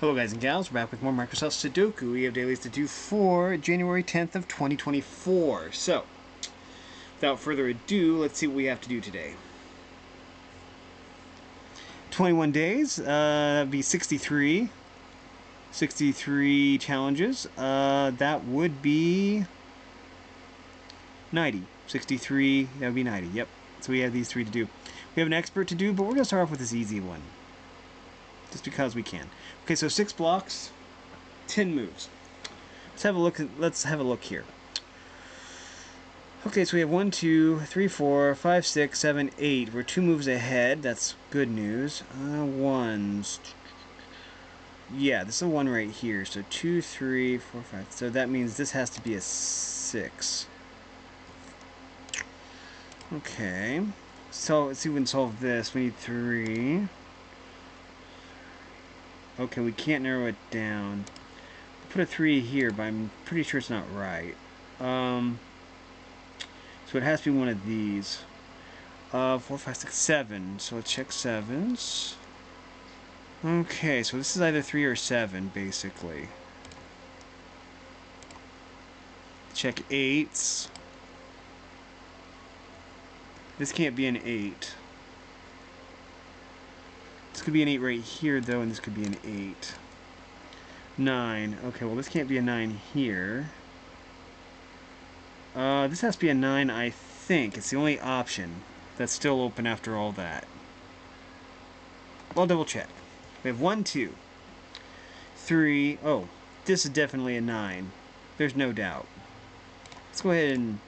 Hello guys and gals, we're back with more Microsoft Sudoku. We have dailies to do for January 10th of 2024. So, without further ado, let's see what we have to do today. 21 days, uh, that'd be 63. 63 challenges. Uh, that would be 90. 63, that would be 90, yep. So we have these three to do. We have an expert to do, but we're going to start off with this easy one just because we can. Okay, so six blocks, ten moves. Let's have a look. At, let's have a look here. Okay, so we have one, two, three, four, five, six, seven, eight. We're two moves ahead. That's good news. Uh, ones. Yeah, this is a one right here. So two, three, four, five. So that means this has to be a six. Okay. So let's see if we can solve this. We need three. Okay, we can't narrow it down. Put a 3 here, but I'm pretty sure it's not right. Um, so it has to be one of these. Uh, 4, 5, 6, 7. So let's check 7s. Okay, so this is either 3 or 7, basically. Check 8s. This can't be an 8. This could be an 8 right here, though, and this could be an 8. 9. Okay, well, this can't be a 9 here. Uh, this has to be a 9, I think. It's the only option that's still open after all that. I'll double check. We have 1, 2, 3. Oh, this is definitely a 9. There's no doubt. Let's go ahead and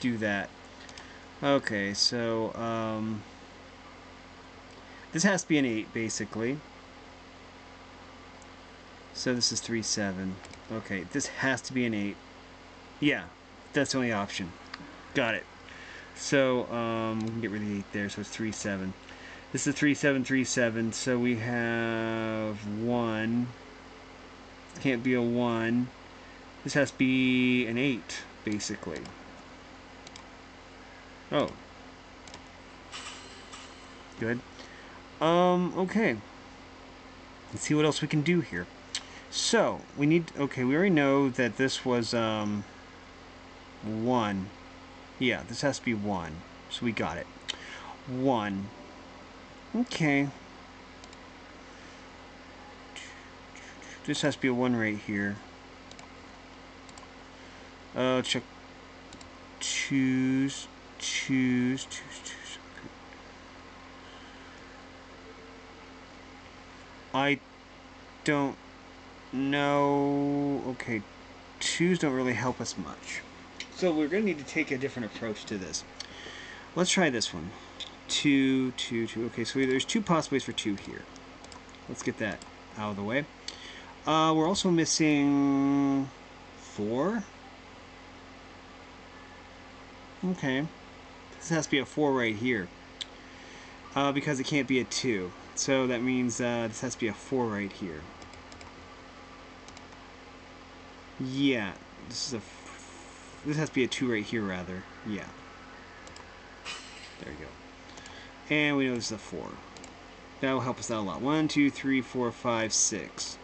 do that. Okay, so, um... This has to be an 8, basically. So this is 3, 7. Okay, this has to be an 8. Yeah, that's the only option. Got it. So, um, we can get rid of the 8 there, so it's 3, 7. This is 3, 7, 3, 7, so we have 1. Can't be a 1. This has to be an 8, basically. Oh. Good. Um, okay. Let's see what else we can do here. So, we need, okay, we already know that this was, um, 1. Yeah, this has to be 1. So we got it. 1. Okay. This has to be a 1 right here. Uh, check. Choose, choose, choose, choose. I don't know. Okay, twos don't really help us much. So we're going to need to take a different approach to this. Let's try this one. Two, two, two. Okay, so there's two possibilities for two here. Let's get that out of the way. Uh, we're also missing four. Okay. This has to be a four right here. Uh, because it can't be a two. So that means uh, this has to be a 4 right here. Yeah, this is a... this has to be a 2 right here, rather. Yeah. There we go. And we know this is a 4. That will help us out a lot. 1, 2, 3, 4, 5, 6.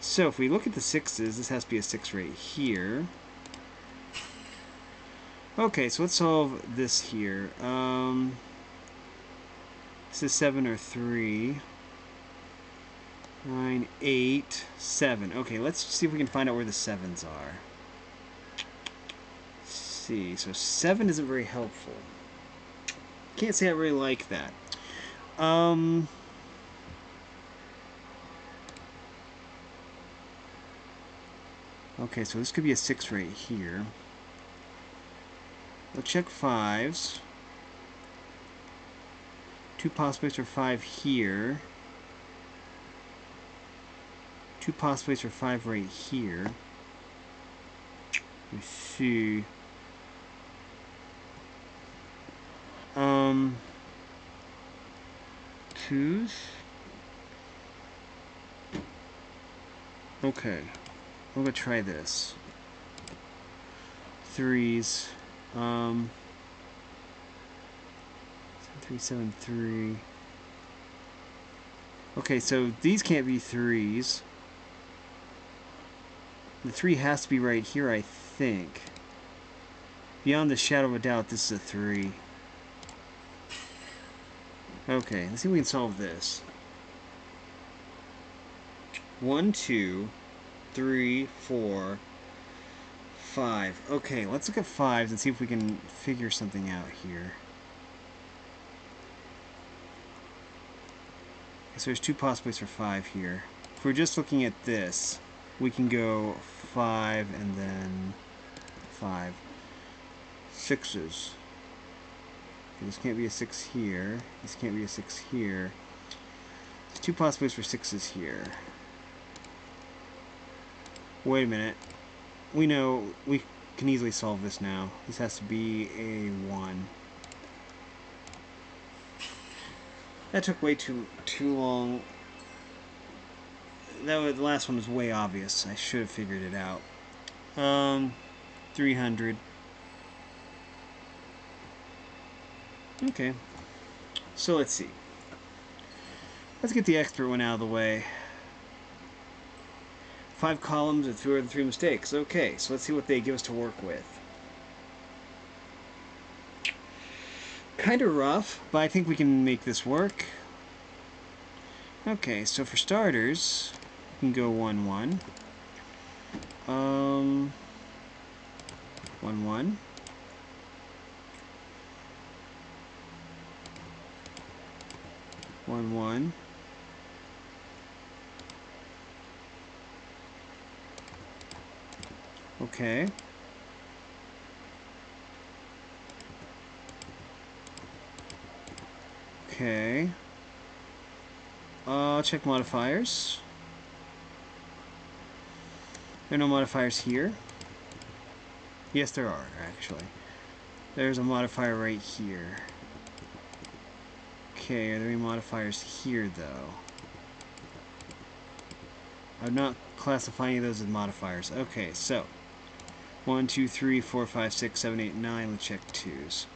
So if we look at the 6s, this has to be a 6 right here. Okay, so let's solve this here. Um... This is 7 or 3. 9, 8, 7. Okay, let's see if we can find out where the 7s are. Let's see, so 7 isn't very helpful. Can't say I really like that. Um... Okay, so this could be a 6 right here. Let's check 5s two possibilities for 5 here. Two possibilities for 5 right here. Let's see. Um, twos. Okay, I'm gonna try this. Threes. Um, 373. Okay, so these can't be threes. The three has to be right here, I think. Beyond the shadow of a doubt, this is a three. Okay, let's see if we can solve this. One, two, three, four, five. Okay, let's look at fives and see if we can figure something out here. So there's two possibilities for five here. If we're just looking at this, we can go five and then five. Sixes. Okay, this can't be a six here. This can't be a six here. There's two possibilities for sixes here. Wait a minute. We know we can easily solve this now. This has to be a 1. That took way too too long. That was, the last one was way obvious. I should have figured it out. Um, 300. Okay. So let's see. Let's get the expert one out of the way. Five columns and three, three mistakes. Okay, so let's see what they give us to work with. Kind of rough, but I think we can make this work. Okay, so for starters, we can go 1 1. Um, 1 1. One one. Okay. Okay. Uh, check modifiers. There are no modifiers here. Yes, there are, actually. There's a modifier right here. Okay, are there any modifiers here, though? I'm not classifying those as modifiers. Okay, so 1, 2, 3, 4, 5, 6, 7, 8, 9. Let's check 2s.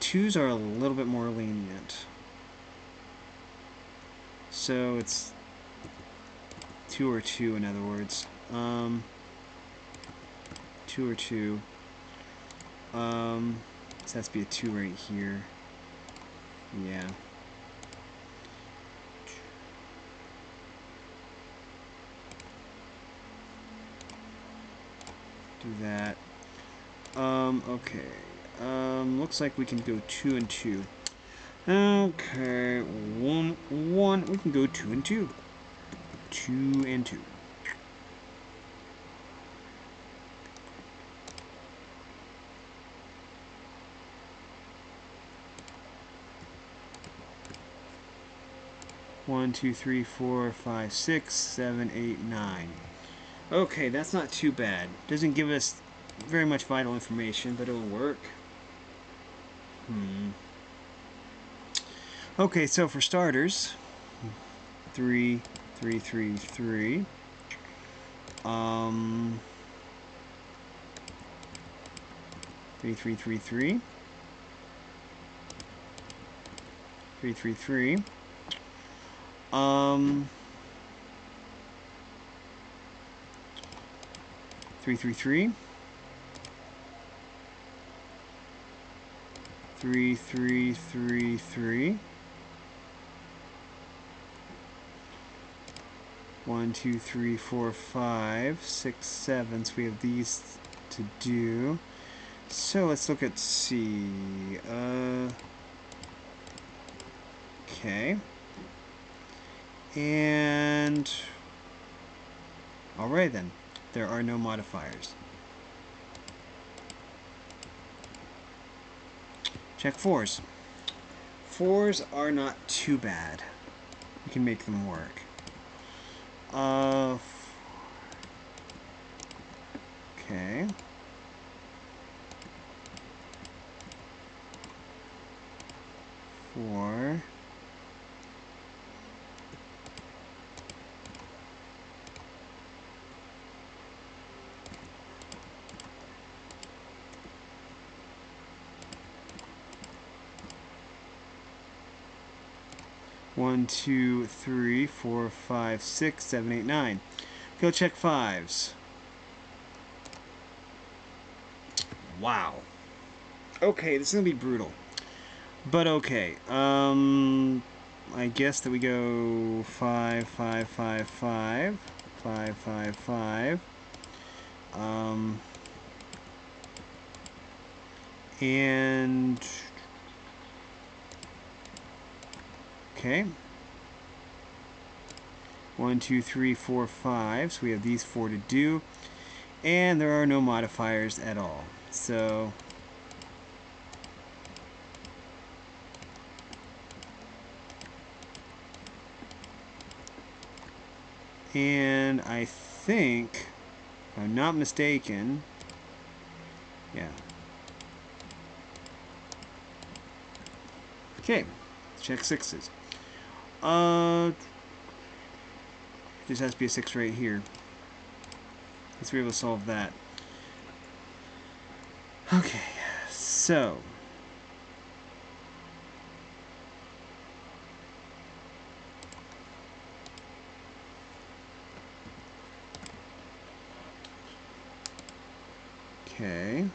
2s are a little bit more lenient. So it's 2 or 2, in other words. Um, 2 or 2. Um, has to be a 2 right here. Yeah. Do that. Um, okay. Um, looks like we can go two and two. Okay, one, one, we can go two and two. Two and two. One, two, three, four, five, six, seven, eight, nine. Okay, that's not too bad. Doesn't give us very much vital information, but it'll work. Hmm. Okay, so for starters, three, three, three, three. Um, three, three, three, three. Three, three, three. Um, three, three, three. Three, three, three, three. One, two, three, four, five, six, seven. So we have these to do. So let's look at C. Uh, okay. And alright then, there are no modifiers. Check fours. Fours are not too bad. We can make them work. Uh, okay. One two three four five six seven eight nine. Go check fives. Wow. Okay, this is going to be brutal. But okay. Um, I guess that we go five five five five five five five. Um, and... okay. One two three four five. So we have these four to do. And there are no modifiers at all. So and I think if I'm not mistaken yeah. Okay, check sixes. Uh, this has to be a six right here. Let's be able to solve that. Okay, so. Okay.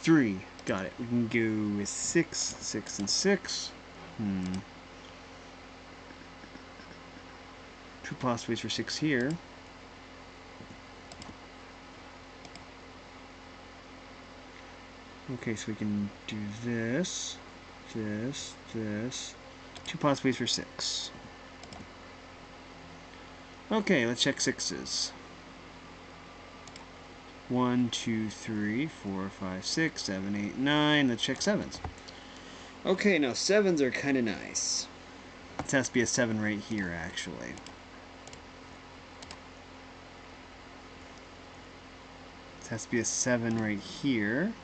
Three. Got it. We can go with six, six, and six. Hmm. Two possibilities for six here. Okay, so we can do this, this, this. Two possibilities for six. Okay, let's check sixes. One, two, three, four, five, six, seven, eight, nine. Let's check sevens. Okay, now sevens are kind of nice. This has to be a seven right here, actually. This has to be a seven right here.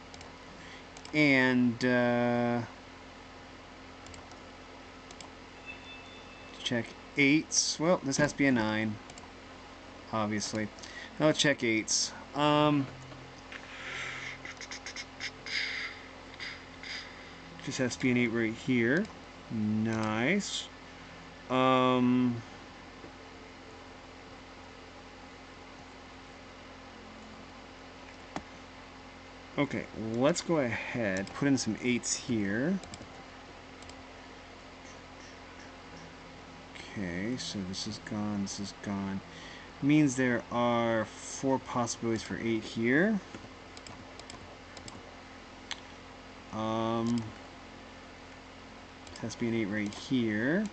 And, uh... Check eights. Well, this has to be a nine. Obviously. Now let's check eights. Um, just has to be an 8 right here. Nice. Um, okay, let's go ahead, put in some 8s here. Okay, so this is gone, this is gone means there are four possibilities for 8 here. Um, has to be an 8 right here.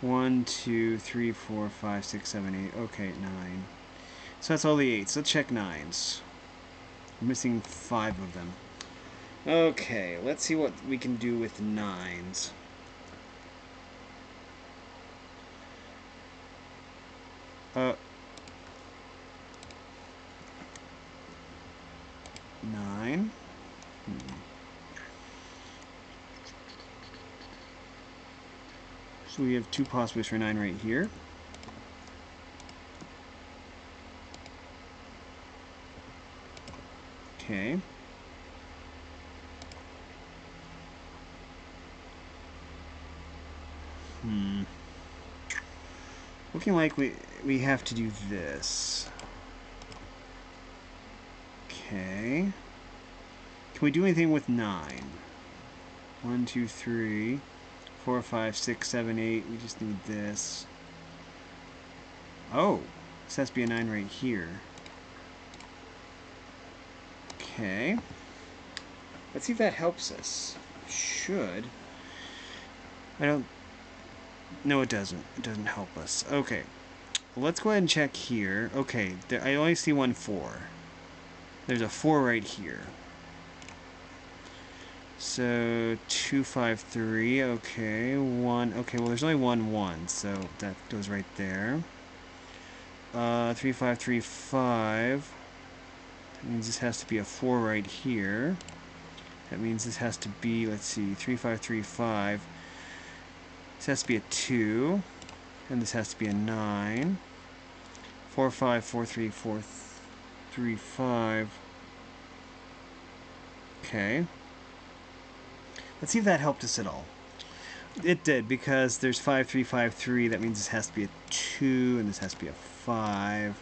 One, two, three, four, five, six, seven, eight. Okay, 9. So that's all the 8s. Let's check 9s. We're missing 5 of them. Okay, let's see what we can do with 9s. Uh, nine. Hmm. So we have two possibilities for nine right here. Okay. Looking like we we have to do this. Okay. Can we do anything with nine? One, two, three, four, five, six, seven, eight. We just need this. Oh, this has to be a nine right here. Okay. Let's see if that helps us. Should. I don't no, it doesn't. It doesn't help us. Okay. Let's go ahead and check here. Okay, there, I only see one 4. There's a 4 right here. So, 253, okay, 1, okay, well there's only one 1, so that goes right there. Uh, 3535, that means this has to be a 4 right here. That means this has to be, let's see, 3535. This has to be a 2. And this has to be a 9. 4, 5, 4, 3, 4, 3, 5. Okay. Let's see if that helped us at all. It did, because there's 5, 3, 5, 3. That means this has to be a 2, and this has to be a 5.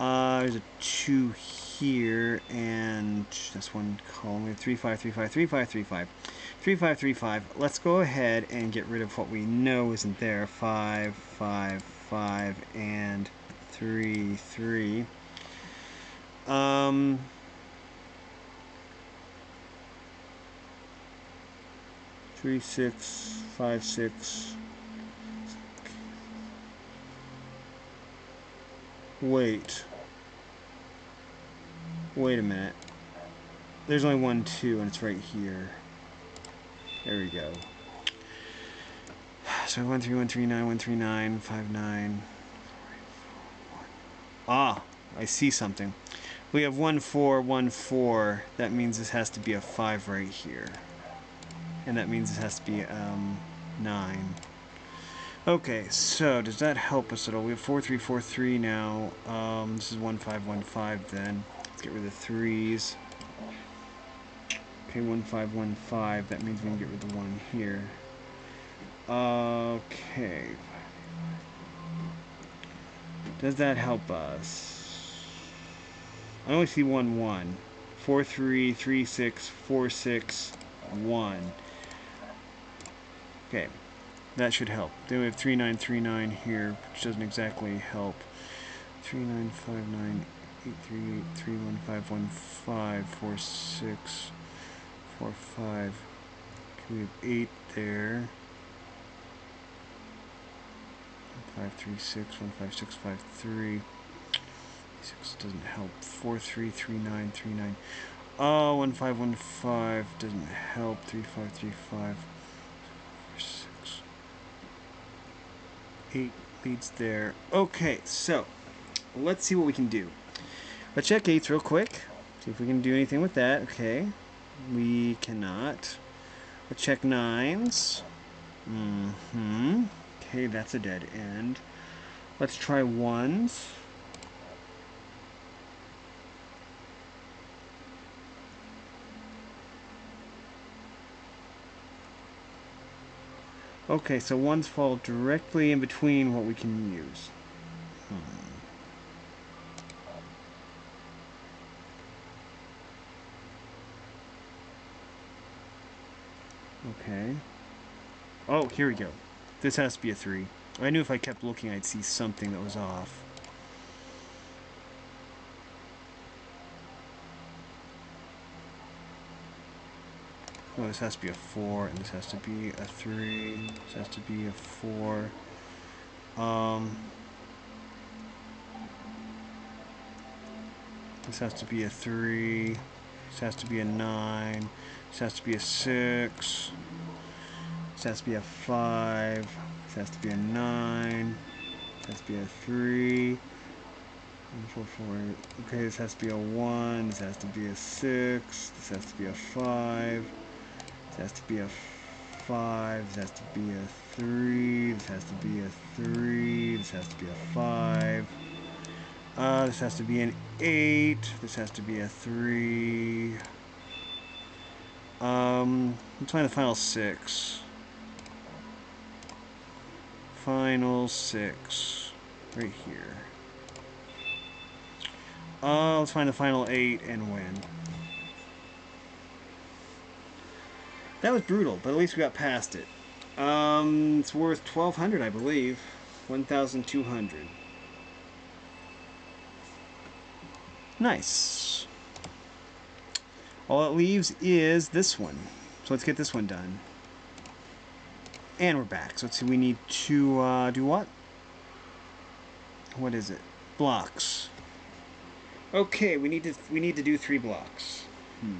Uh, there's a 2 here, and that's one column. We have 3, 5, 3, 5, 3, 5, 3, 5. 3, 5, 3, 5. Let's go ahead and get rid of what we know isn't there. 5, 5, 5, and 3, 3. Um... Three, six, five, six. Wait. Wait a minute. There's only one, two, and it's right here. There we go. So one three one three nine one three nine five nine. Ah, I see something. We have one four one four. That means this has to be a five right here, and that means it has to be um nine. Okay, so does that help us at all? We have four three four three now. Um, this is one five one five. Then let's get rid of the threes. Okay, one five one five. That means we can get rid of the one here. Okay. Does that help us? I only see one one. Four three three six four six one. Okay. That should help. Then we have 3939 here, which doesn't exactly help. 3959 838 31515 46 45. Okay, we have 8 there. 536 15653. 6 doesn't help. 433939. Oh, uh, 1515 doesn't help. 3535. 46. 8 leads there. Okay, so let's see what we can do. Let's check 8s real quick. See if we can do anything with that. Okay. We cannot. Let's check 9s. Mm-hmm. Okay, that's a dead end. Let's try 1s. Okay, so ones fall directly in between what we can use. Hmm. Okay. Oh, here we go. This has to be a 3. I knew if I kept looking I'd see something that was off. Oh, this has to be a 4, and this has to be a 3. This has to be a 4. Um, this has to be a 3. This has to be a 9. This has to be a 6. This has to be a 5. This has to be a 9. This has to be a 3. Four, four, okay, this has to be a 1. This has to be a 6. This has to be a 5. This has to be a 5. This has to be a 3. This has to be a 3. This has to be a 5. Uh, this has to be an 8. This has to be a 3. Um, let's find the final 6. Final 6. Right here. Uh, let's find the final 8 and win. That was brutal, but at least we got past it. Um, it's worth 1200 I believe. 1200 Nice. All it leaves is this one. So let's get this one done. And we're back. So let's see, we need to uh, do what? What is it? Blocks. Okay, we need to we need to do three blocks. Hmm.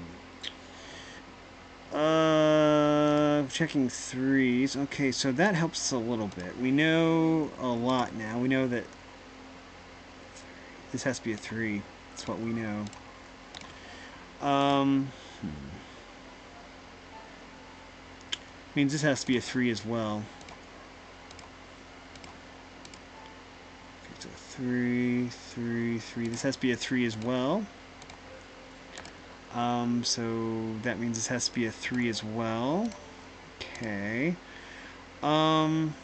Uh, checking threes. Okay, so that helps a little bit. We know a lot now. We know that this has to be a three. That's what we know. Um, hmm. means this has to be a three as well. Three, three, three. This has to be a three as well. Um, so that means this has to be a 3 as well. Okay. Um,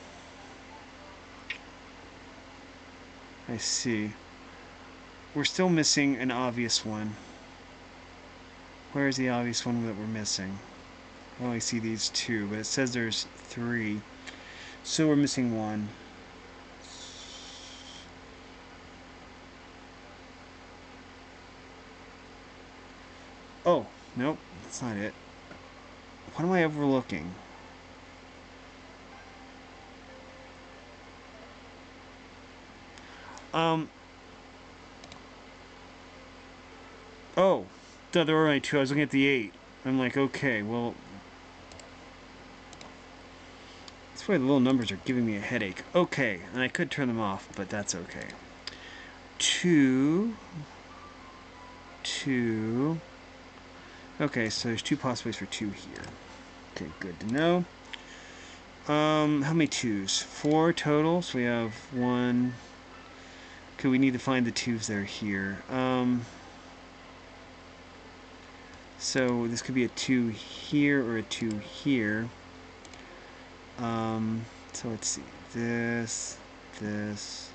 I see. We're still missing an obvious one. Where is the obvious one that we're missing? I only see these two, but it says there's three. So we're missing one. Oh, nope, that's not it. What am I overlooking? Um. Oh, there were only two. I was looking at the eight. I'm like, okay, well. That's why the little numbers are giving me a headache. Okay, and I could turn them off, but that's okay. Two. Two. Okay, so there's two possibilities for two here. Okay, good to know. Um, how many twos? Four total. So we have one. Okay, we need to find the twos that are here. Um, so this could be a two here or a two here. Um, so let's see. This, this,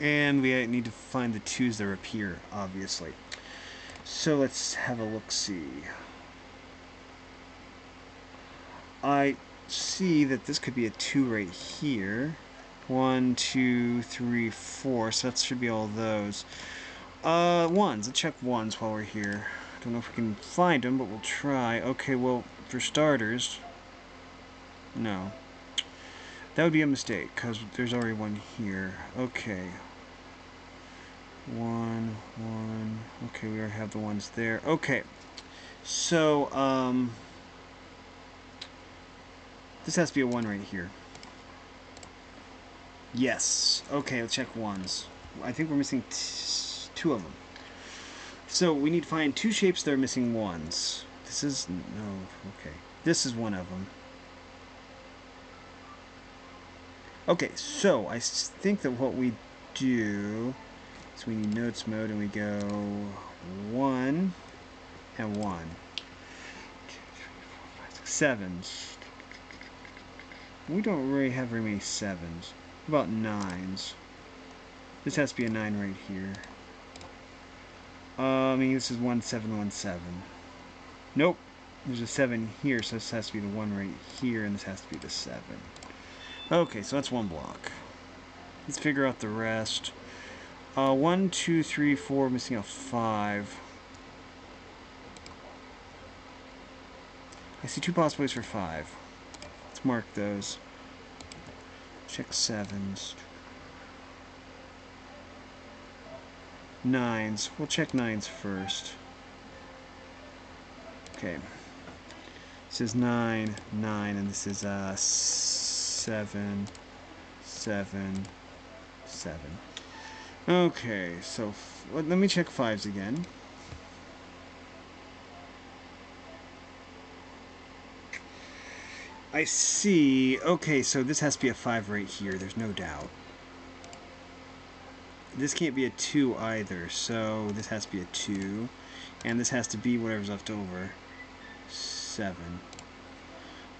And we need to find the twos that are up here, obviously. So let's have a look-see. I see that this could be a 2 right here. One, two, three, four. So that should be all those. Uh, ones. Let's check ones while we're here. Don't know if we can find them, but we'll try. Okay, well, for starters... No. That would be a mistake, because there's already one here. Okay, one, one. Okay, we already have the ones there. Okay, so um, this has to be a one right here. Yes. Okay, let's check ones. I think we're missing two of them. So we need to find two shapes that are missing ones. This is no. Okay, this is one of them. Okay, so I think that what we do is we need notes mode and we go one and one. Sevens. We don't really have very many sevens. About nines? This has to be a nine right here. Uh, I mean, this is 1717. Nope. There's a 7 here, so this has to be the 1 right here, and this has to be the 7. Okay, so that's one block. Let's figure out the rest. Uh, one, two, three, four, missing a five. I see two possibilities for five. Let's mark those. Check sevens. Nines. We'll check nines first. Okay. This is nine, nine, and this is uh seven, seven, seven. Okay, so let me check fives again. I see. Okay, so this has to be a 5 right here. There's no doubt. This can't be a 2 either, so this has to be a 2. And this has to be whatever's left over. 7.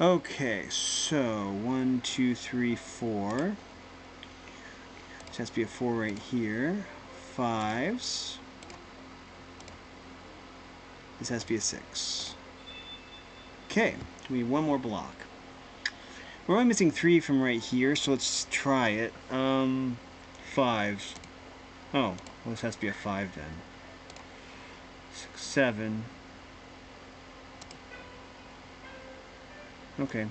Okay, so one, two, three, four has to be a 4 right here. Fives. This has to be a 6. Okay, we need one more block. We're only missing 3 from right here, so let's try it. Um, 5. Oh, well this has to be a 5 then. Six, 7. Okay.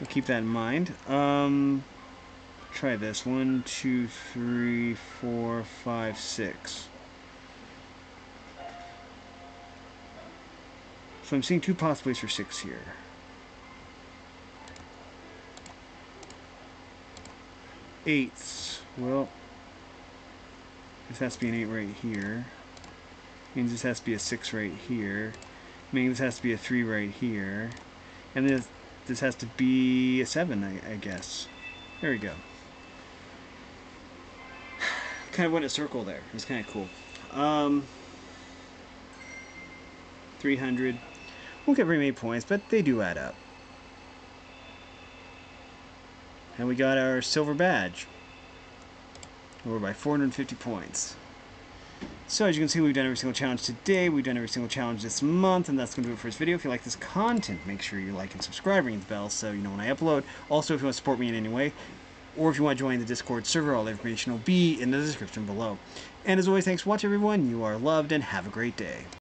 We'll keep that in mind. Um, try this. One, two, three, four, five, six. So I'm seeing two possibilities for six here. Eighths. Well, this has to be an eight right here. Means this has to be a six right here. Meaning this has to be a three right here. And this this has to be a seven, I, I guess. There we go. kind of went a circle there. It was kind of cool. Um, 300. Won't get very many points, but they do add up. And we got our silver badge. We're by 450 points. So as you can see, we've done every single challenge today. We've done every single challenge this month, and that's going to do it for this video. If you like this content, make sure you like and subscribe, ring the bell so you know when I upload. Also, if you want to support me in any way, or if you want to join the Discord server, all the information will be in the description below. And as always, thanks for watching, everyone. You are loved, and have a great day.